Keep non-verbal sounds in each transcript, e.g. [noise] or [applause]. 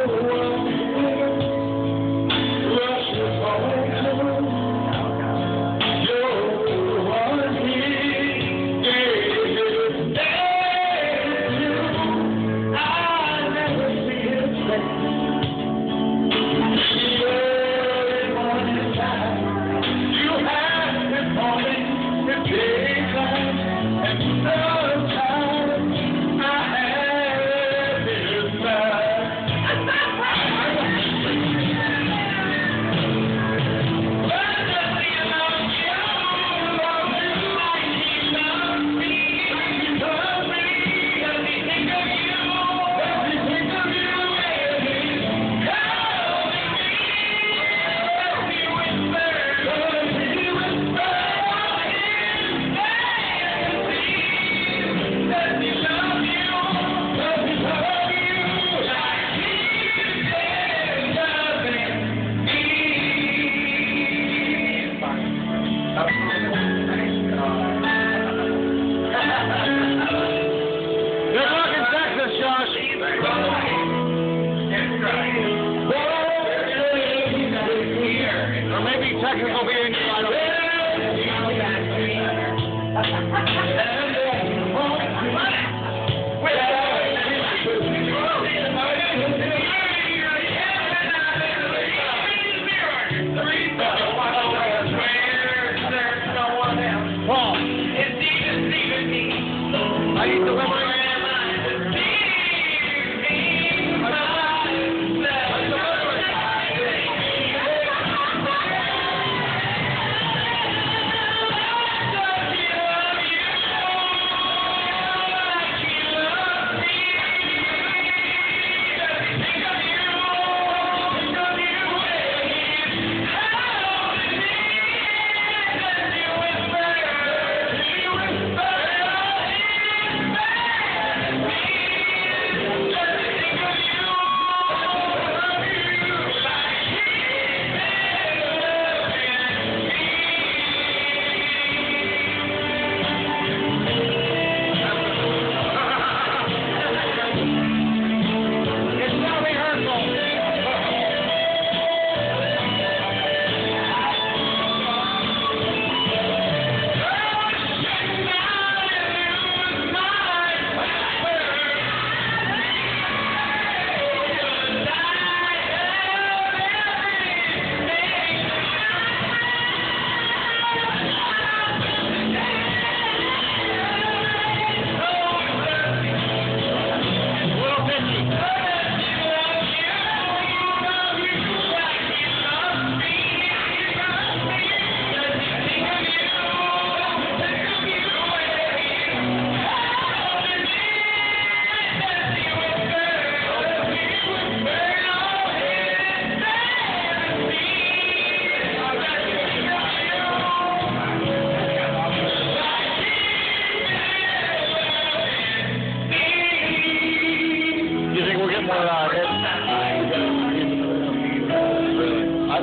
Good maybe Texas will [laughs]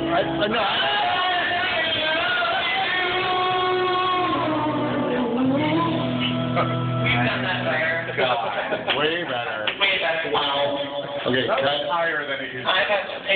I, I, I know. Way better. Way better. Wow. Okay, cut. Higher than it used to be.